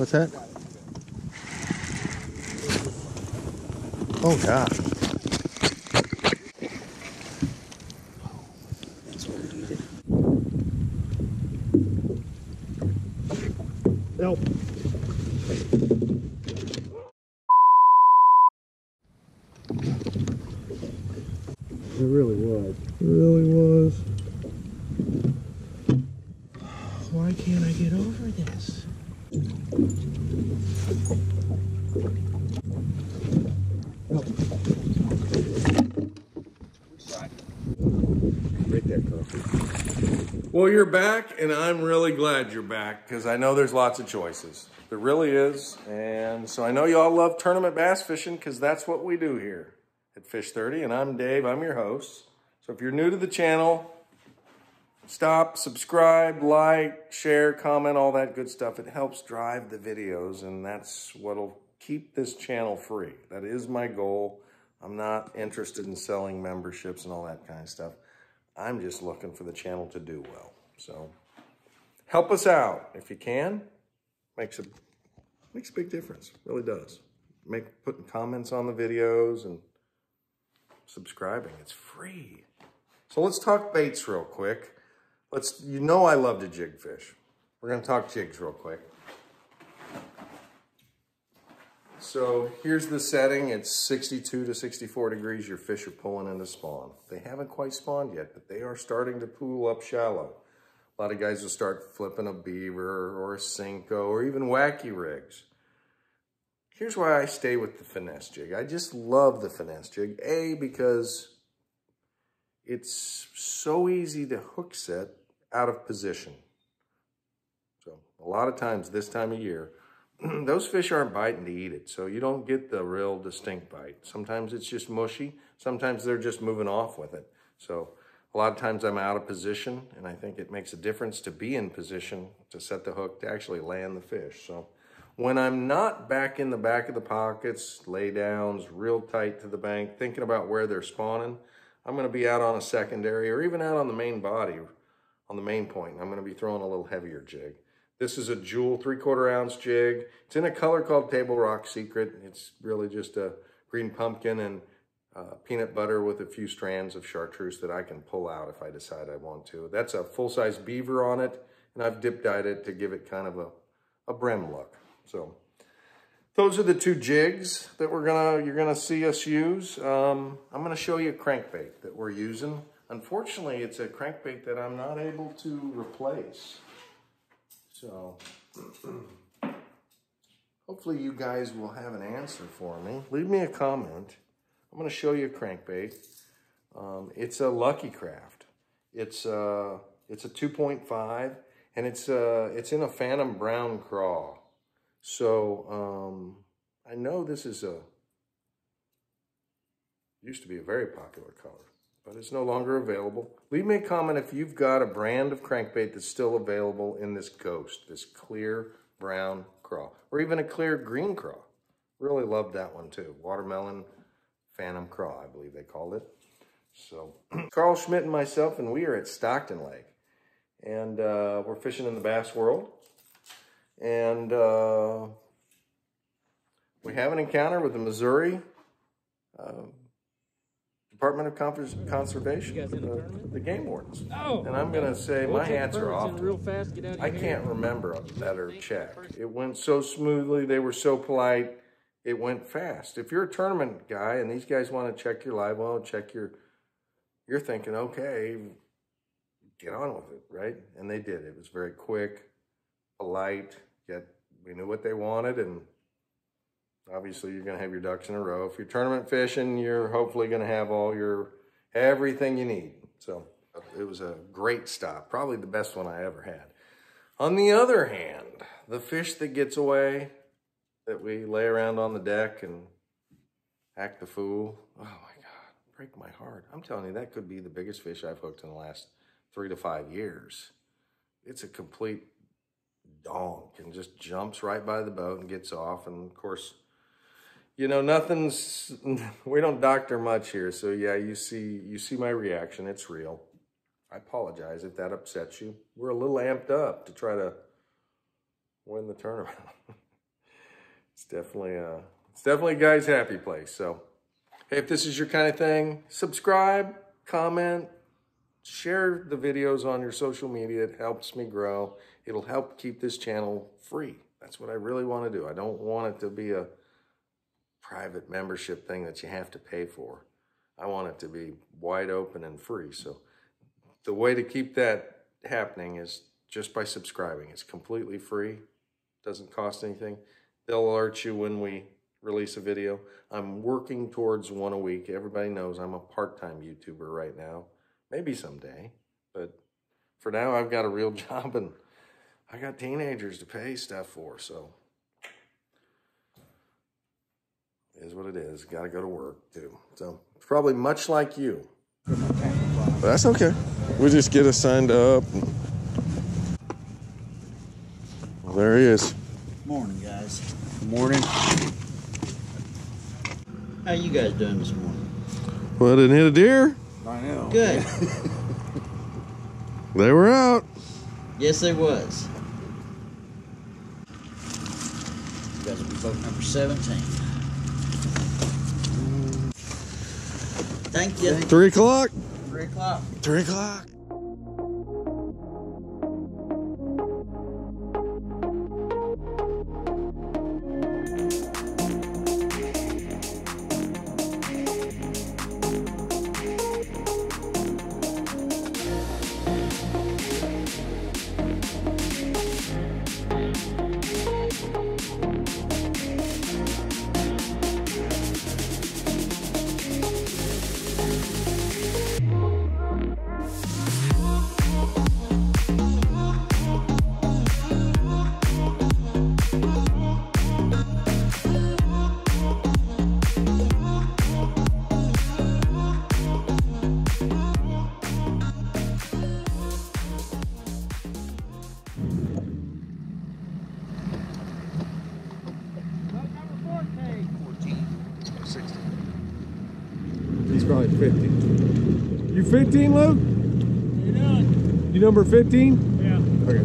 What's that? Oh god. Help. It really was. It really was. Why can't I get over this? Right there, Coffee. Well, you're back, and I'm really glad you're back because I know there's lots of choices. There really is. And so I know you all love tournament bass fishing because that's what we do here at Fish 30. And I'm Dave, I'm your host. So if you're new to the channel, stop, subscribe, like, share, comment, all that good stuff. It helps drive the videos, and that's what'll keep this channel free. That is my goal. I'm not interested in selling memberships and all that kind of stuff. I'm just looking for the channel to do well. So help us out if you can. Makes a makes a big difference. Really does. Make putting comments on the videos and subscribing. It's free. So let's talk baits real quick. Let's you know I love to jig fish. We're gonna talk jigs real quick. So here's the setting. It's 62 to 64 degrees. Your fish are pulling into spawn. They haven't quite spawned yet, but they are starting to pool up shallow. A lot of guys will start flipping a beaver or a Senko or even wacky rigs. Here's why I stay with the finesse jig. I just love the finesse jig. A, because it's so easy to hook set out of position. So a lot of times this time of year, those fish aren't biting to eat it, so you don't get the real distinct bite. Sometimes it's just mushy. Sometimes they're just moving off with it. So a lot of times I'm out of position, and I think it makes a difference to be in position to set the hook to actually land the fish. So when I'm not back in the back of the pockets, lay downs, real tight to the bank, thinking about where they're spawning, I'm gonna be out on a secondary or even out on the main body, on the main point. I'm gonna be throwing a little heavier jig. This is a jewel three quarter ounce jig. It's in a color called Table Rock Secret. It's really just a green pumpkin and uh, peanut butter with a few strands of chartreuse that I can pull out if I decide I want to. That's a full-size beaver on it, and I've dip dyed it to give it kind of a, a brim look. So those are the two jigs that we're gonna you're gonna see us use. Um, I'm gonna show you a crankbait that we're using. Unfortunately, it's a crankbait that I'm not able to replace. So hopefully you guys will have an answer for me. Leave me a comment. I'm going to show you a crankbait. Um, it's a Lucky Craft. It's uh, it's a 2.5 and it's uh, it's in a Phantom Brown craw. So um, I know this is a used to be a very popular color but it's no longer available. Leave me a comment if you've got a brand of crankbait that's still available in this ghost, this clear brown craw, or even a clear green craw. Really loved that one too. Watermelon Phantom Craw, I believe they called it. So, Karl Schmidt and myself, and we are at Stockton Lake. And uh, we're fishing in the bass world. And uh, we have an encounter with the Missouri uh, Department of Conservation, the, the, game wardens. Oh, and I'm going to say my hats are off. Real fast, I can't remember a better check. It went so smoothly. They were so polite. It went fast. If you're a tournament guy and these guys want to check your live well, check your, you're thinking, okay, get on with it, right? And they did. It was very quick, polite, yet we knew what they wanted and obviously you're going to have your ducks in a row. If you're tournament fishing, you're hopefully going to have all your, everything you need. So it was a great stop, probably the best one I ever had. On the other hand, the fish that gets away, that we lay around on the deck and act the fool, oh my God, break my heart. I'm telling you, that could be the biggest fish I've hooked in the last three to five years. It's a complete donk and just jumps right by the boat and gets off. And of course, you know, nothing's, we don't doctor much here. So yeah, you see, you see my reaction. It's real. I apologize if that upsets you. We're a little amped up to try to win the tournament. It's definitely a, it's definitely a guy's happy place. So, hey, if this is your kind of thing, subscribe, comment, share the videos on your social media. It helps me grow. It'll help keep this channel free. That's what I really want to do. I don't want it to be a private membership thing that you have to pay for. I want it to be wide open and free. So the way to keep that happening is just by subscribing. It's completely free, doesn't cost anything. They'll alert you when we release a video. I'm working towards one a week. Everybody knows I'm a part-time YouTuber right now. Maybe someday, but for now I've got a real job and I got teenagers to pay stuff for, so is what it is. Got to go to work too. So it's probably much like you. But that's okay. We'll just get us signed up. Well, there he is. Morning, guys. Good Morning. How you guys doing this morning? Well, I didn't hit a deer. I know. Good. They were out. yes, they was. You guys will be boat number 17. Thank you. Three o'clock. Three o'clock. Three o'clock. 50. You 15, Luke? You number 15? Yeah. Okay.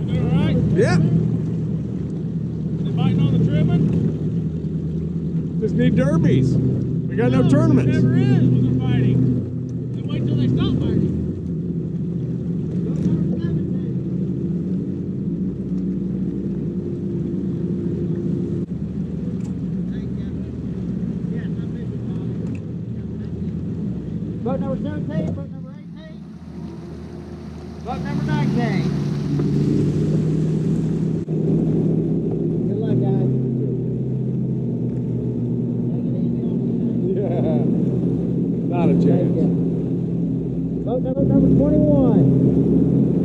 You doing all right? Yeah. You biting on the trimming? Just need derbies. We got no, No, tournaments. Never is with the fighting. Then wait till they stop fighting. Boat number 17, boat number 18, boat number 19. Good luck, guys. Take it easy on me. Yeah. Not a chance. Boat number 21.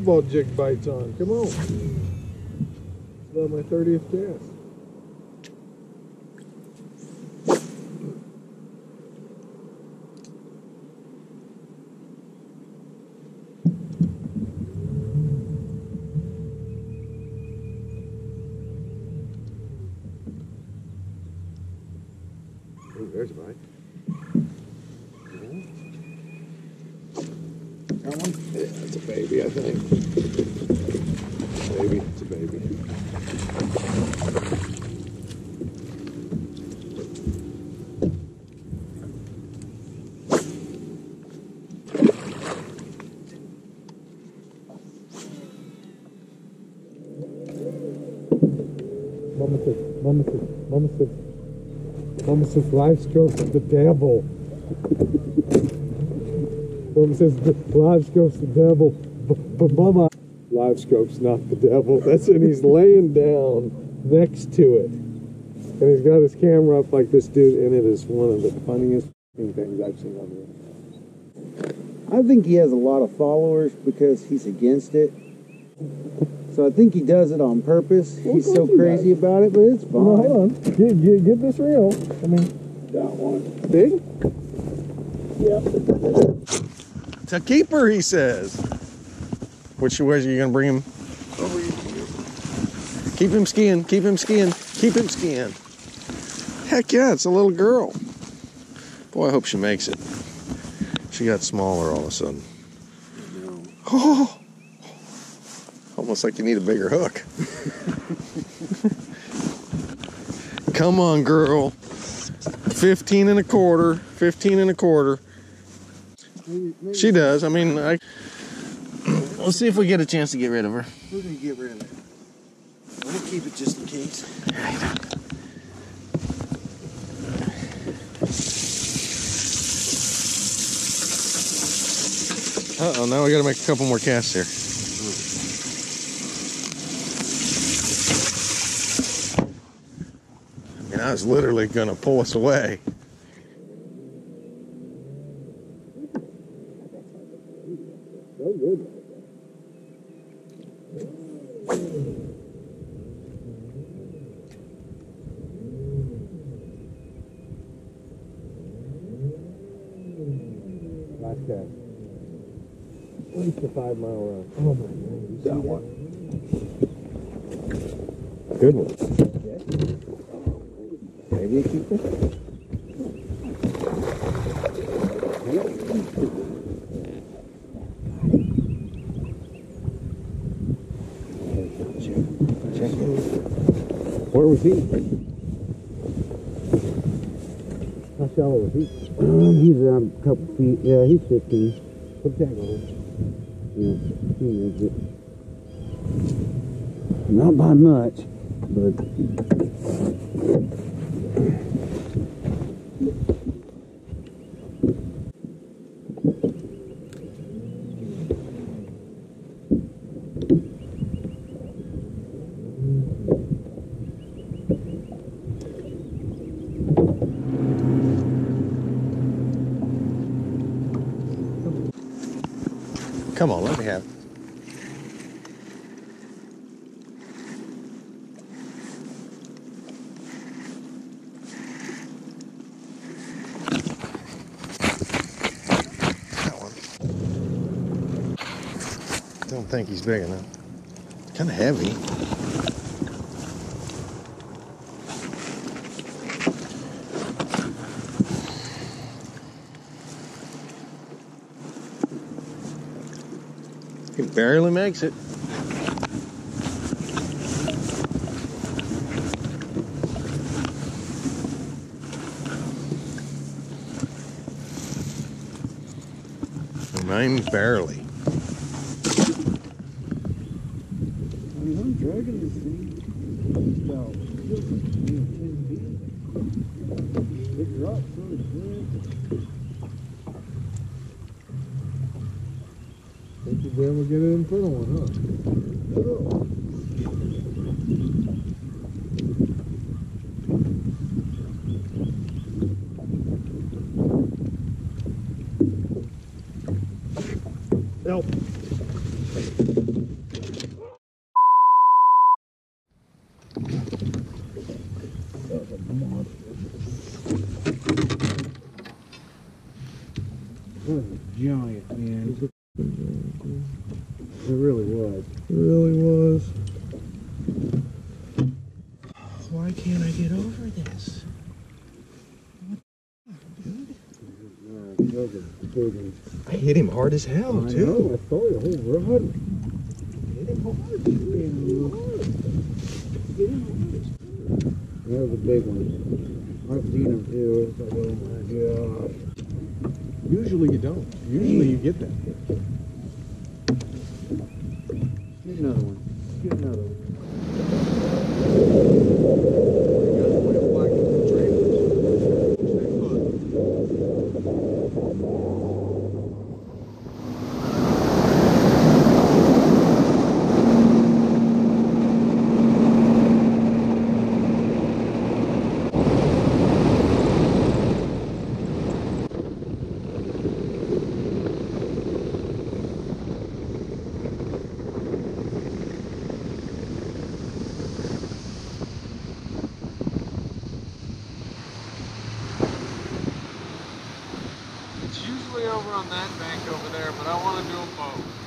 Football jig bites on. Come on. It's about my 30th cast. Ooh, there's a bite. Got one? Yeah, it's a baby, I think. Baby, it's a baby. Mama says, Mama says, life goes to the devil. Mama says the live to the devil, but LiveScope's not the devil. That's and he's laying down next to it, and he's got his camera up like this dude, and it is one of the funniest. things I've seen on the I think he has a lot of followers because he's against it. So I think he does it on purpose. Well, he's so crazy about it, but it's fine. Well, hold on. Get, get, get this real. I mean, that one. Big? It's a keeper, he says. Which way are you gonna bring him? Keep him skiing, keep him skiing, keep him skiing. Heck yeah, it's a little girl. Boy, I hope she makes it. She got smaller all of a sudden. Oh, almost like you need a bigger hook. Come on, girl. 15 and a quarter, 15 and a quarter. She does. I mean, I. Let's see if we get a chance to get rid of her. We're gonna get rid of it. I'm gonna keep it just in case. Uh oh, now we gotta make a couple more casts here. I mean, I was literally gonna pull us away. So good. Last cast. At least a five mile run. Oh my god. got one. Good one. Maybe a keeper? Where was he? How shallow was he? Um, he's around a couple feet. Yeah, he's 15. Put tag on it. Not by much, but Come on, let me have it. That one. Don't think he's big enough. It's kind of heavy. He barely makes it. Barely. I mean, I'm about 10 feet. It drops really. Think you'll be able to get it in front of one, huh? Help. That was a giant, man. It really was. It really was. Why can't I get over this? No, that was a big one. I hit him hard as hell, I too. know, I saw your whole rod. That was a big one. I've seen them too. It's like, oh my gosh. Usually you don't. Usually you get that. Over on that bank over there, but I want to do them both.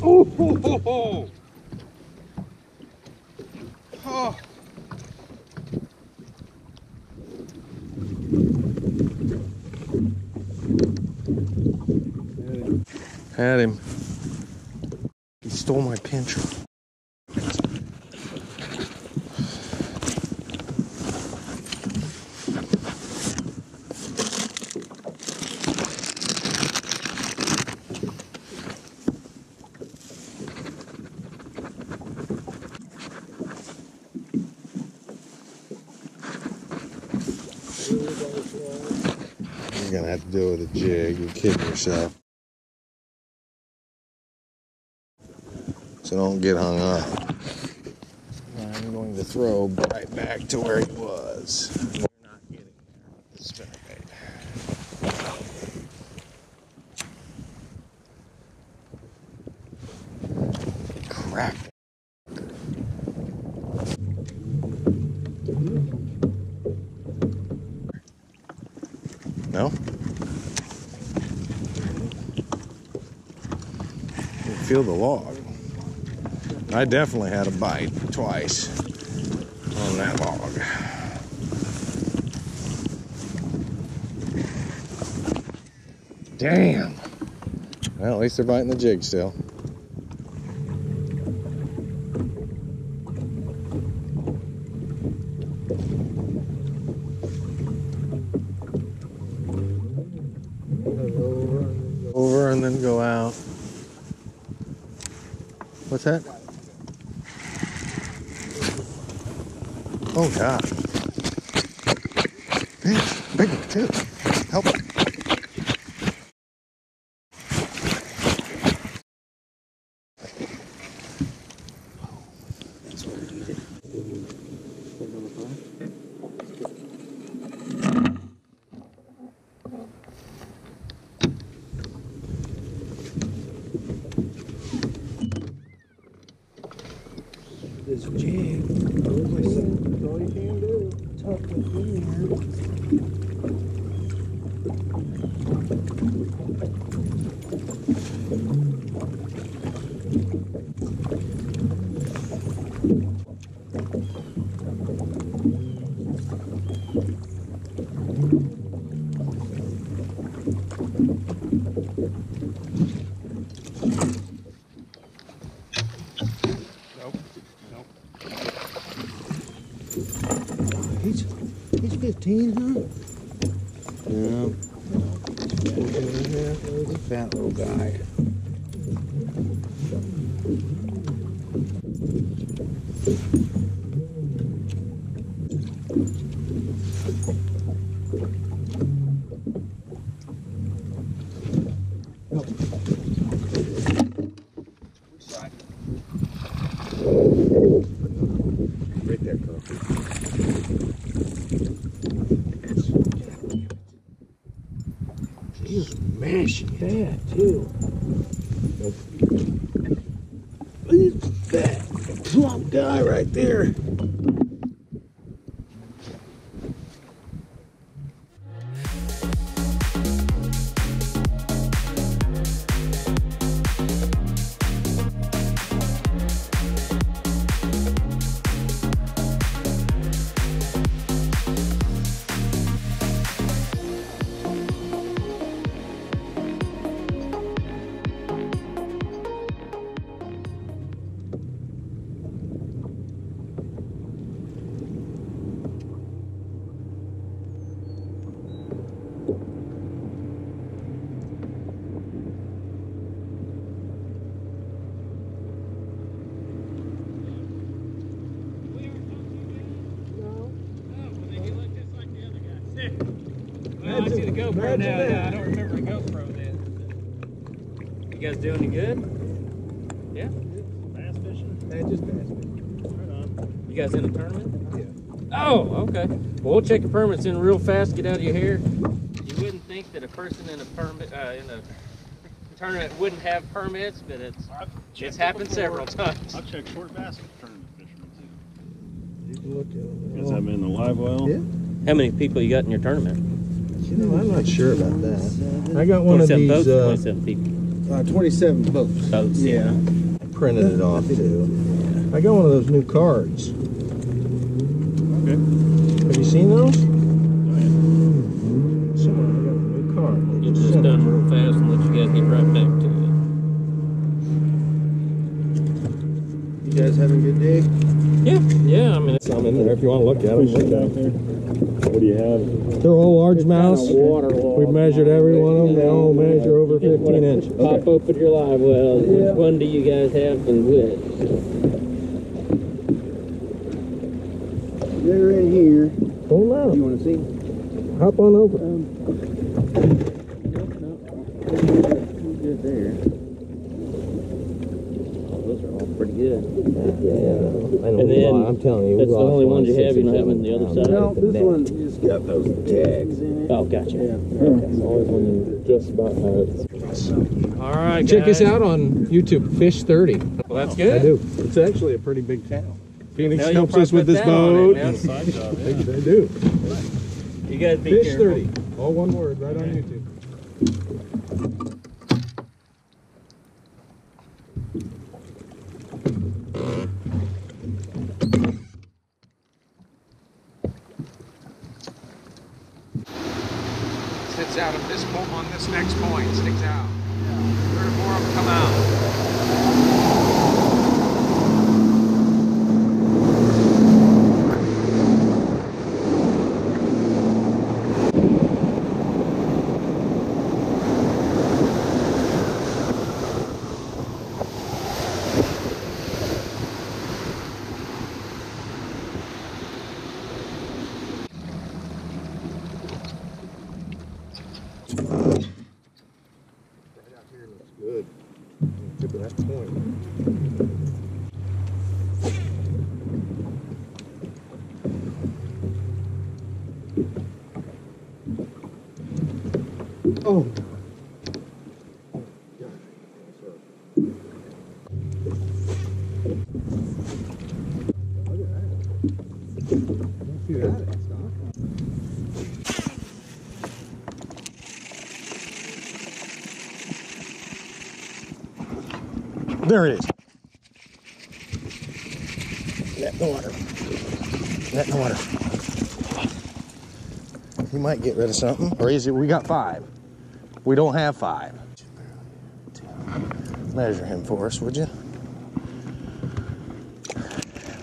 Oh, ho, ho, ho. Oh. Had him. He stole my pincher. You're gonna have to deal with a jig. You're kidding yourself. Don't get hung up. I'm going to throw right back to where he was. You're not getting there with this spinnerbait. Crack. No? You feel the log. I definitely had a bite twice on that log. Damn. Well, at least they're biting the jig still. Over and then go out. What's that? Oh. Man, big one too. Help it. This jig. That's all you can up in Mashing that too. Look at that plump guy right there. Well, I see the GoPro now. Yeah, I don't remember the GoPro then. You guys doing any good? Yeah. Bass fishing? Man, just bass fishing. Right on. You guys in a tournament? Yeah. Oh, okay. Well, we'll check your permits in real fast. Get out of your hair. You wouldn't think that a person in a permit uh, in a tournament wouldn't have permits, but it's it's happened before. several times. I've checked short bass tournament fishermen too. You can look at it. Guys have them in the live well? Yeah. How many people you got in your tournament? You know, I'm not sure about that. I got one of 27 these boats, uh, 27 people. Uh, 27 boats. Boats. Yeah. printed it off too. I got one of those new cards. Okay. Have you seen those? Somewhere I got a new card. Get this done real fast and let you guys get right back to You guys having a good day? it. Yeah, yeah. I mean, it's, Some in there if you want to look at them. Look at there. What do you have? They're all largemouths. waterlogged. We've measured every one of them. They all measure over 15 inches. pop open your live wells. Which one do you guys have and which? They're in here. Hold on. You want to see? Hop on over. Um, Good there. Those are all pretty good. Yeah, I know. And then, I'm telling you, we that's the only one ones you have, you don't have seven on the other side? No, this Net. one just got those tags in it. Oh, gotcha. Always when you just about have All right, Check us out on YouTube, Fish 30. Well, that's good. I do. It's actually a pretty big town. Phoenix Now helps us with this put that on it, boat. man. Side job, They, yeah. they do. You guys be Fish careful. 30. All one word, right on YouTube. Sits out of this point on this next point, sticks out. Three or four of them come out. Good. Tip of that point. Oh. See that? There it is. Net in the water. Net in the water. He might get rid of something. Or is it? We got five. We don't have five. Measure him for us, would you?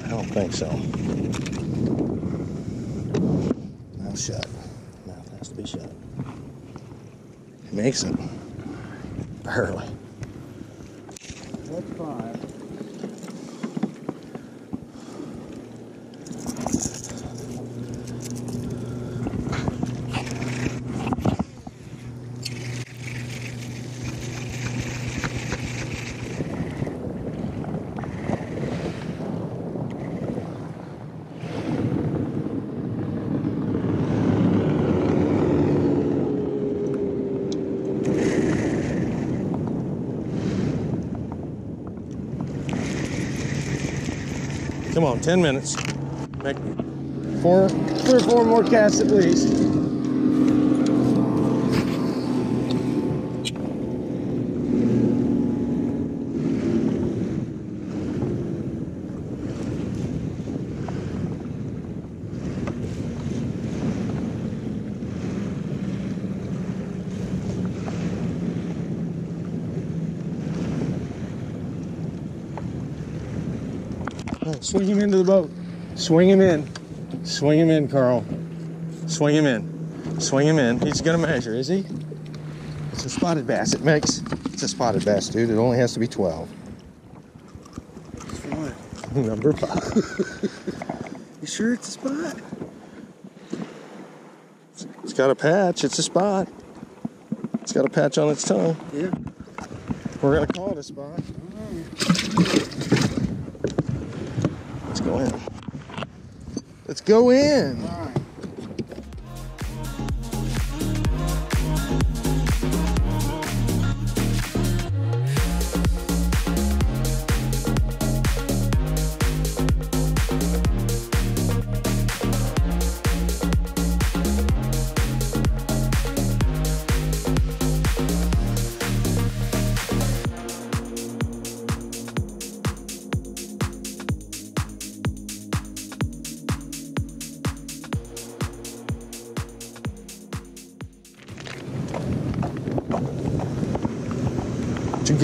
I don't think so. Mouth shut. Mouth has to be shut. He makes it. Barely. Come on, 10 minutes. Make four, three or four more casts at least. Swing him into the boat. Swing him in. Swing him in, Karl. Swing him in. Swing him in. He's gonna measure, is he? It's a spotted bass. It makes. It's a spotted bass, dude. It only has to be 12. Number five. You sure it's a spot? It's got a patch. It's a spot. It's got a patch on its tongue. Yeah. We're gonna call it a spot. Let's go in. Let's go in.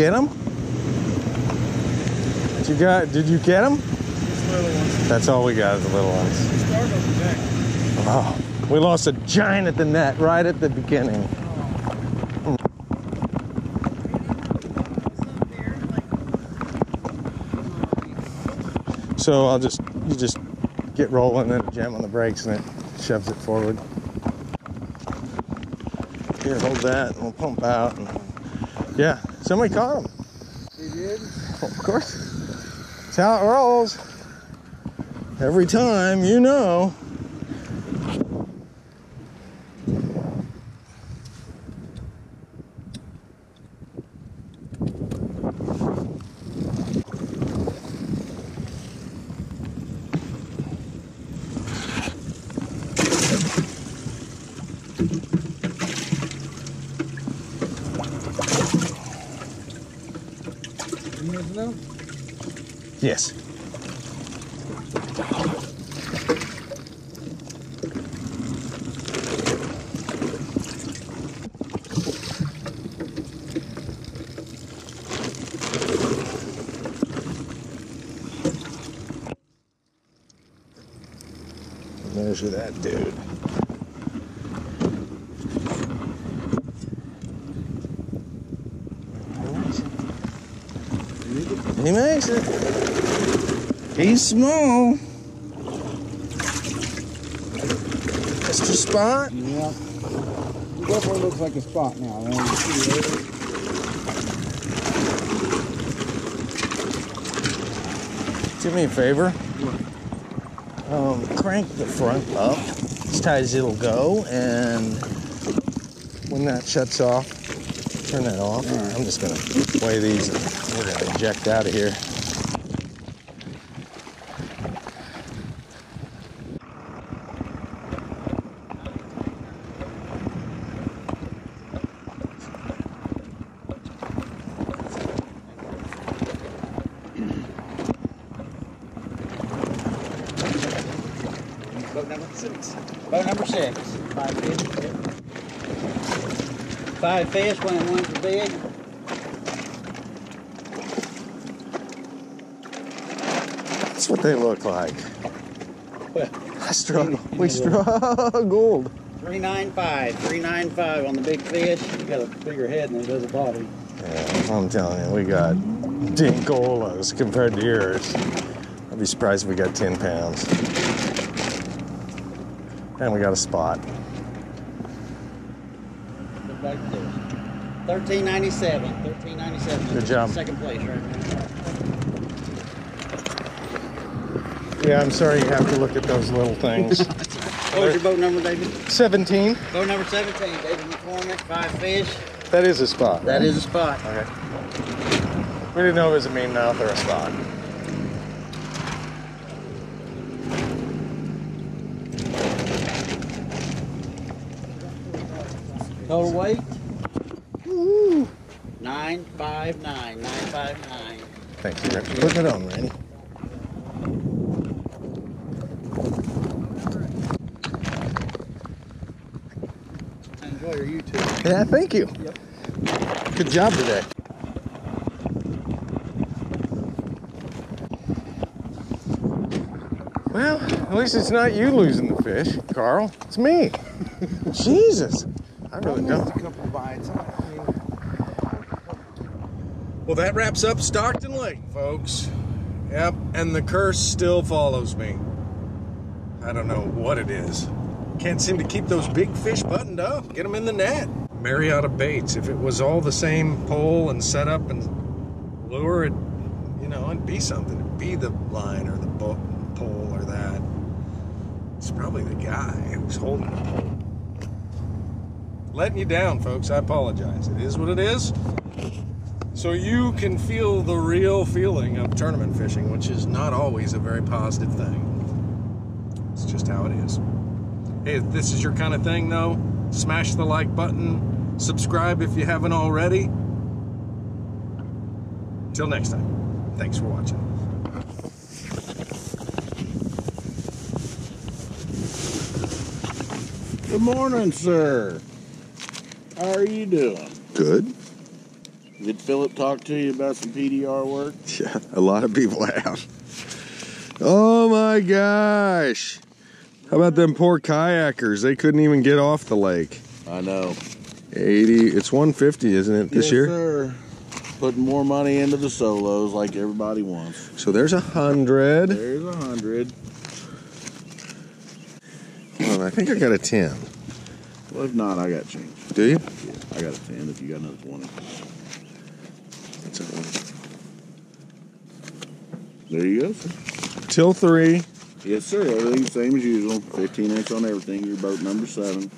Get him? Did you got? Did you get him? That's all we got is the little ones. Oh, we lost a giant at the net right at the beginning. So I'll just you just get rolling and jam on the brakes and it shoves it forward. Here, hold that and we'll pump out. And, yeah, somebody caught him. He did. Of course. That's how it rolls. Every time, you know. You guys know? Yes. Measure that dude. He makes it. He's small. Mr. Spot. Yeah. It definitely looks like a spot now. man. You see it? Do me a favor. Um, crank the front up as tight as it'll go, and when that shuts off, turn that off. I'm just gonna weigh these, and we're gonna eject out of here. Boat number six. Boat number six. Five fish. Five fish, one and one's big. That's what they look like. Well, I struggle. We struggled. three nine five. Three nine five on the big fish. You got a bigger head than it does a body. Yeah, I'm telling you, we got dinkolas compared to yours. I'd be surprised if we got 10 pounds. And we got a spot. Look like. Thirteen ninety seven. Thirteen ninety seven. Good job. Second place right now. Yeah, I'm sorry you have to look at those little things. What was your boat number, David? 17. Boat number seventeen. David McCormick. Five fish. That is a spot. That right? is a spot. Okay. We didn't know it was a mean mouth or a spot. Total weight? Nine five nine. Nine five nine. Thank you. Rick. Putting it on, Randy. Enjoy your YouTube. Yeah, thank you. Good job today. Well, at least it's not you losing the fish, Karl. It's me. Jesus. I really Almost don't. a couple bites. I mean, Well, that wraps up Stockton Lake, folks. Yep, and the curse still follows me. I don't know what it is. Can't seem to keep those big fish buttoned up. Get them in the net. Mariota baits. If it was all the same pole and setup and lure, it, you know, it'd be something. It'd be the line or the bo- pole or that. It's probably the guy who's holding the pole. Letting you down, folks. I apologize. It is what it is. So you can feel the real feeling of tournament fishing, which is not always a very positive thing. It's just how it is. Hey, if this is your kind of thing, though, smash the like button, subscribe if you haven't already. Till next time, thanks for watching. Good morning, sir. How are you doing? Good. Did Philip talk to you about some PDR work? Yeah, a lot of people have. Oh my gosh. How about them poor kayakers? They couldn't even get off the lake. I know. 80, it's 150, isn't it, this yes, year? sir. Putting more money into the solos like everybody wants. So there's a hundred. There's a hundred. Oh, I think I got a 10. Well, if not, I got change. Do you? Yeah, I got a ten. If you got another twenty, That's a- one. there you go, sir. Till three. Yes, sir. Everything's same as usual. Fifteen inch on everything. Your boat number seven.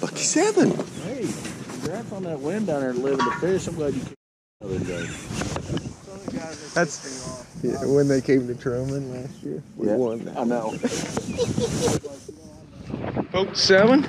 Lucky seven. Hey, congrats on that win down there living the fish. I'm glad you came another day. That's yeah, when they came to Truman last year. We Yeah. won that. I know. Boat seven.